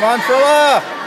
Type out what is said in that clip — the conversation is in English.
Come on, Philip!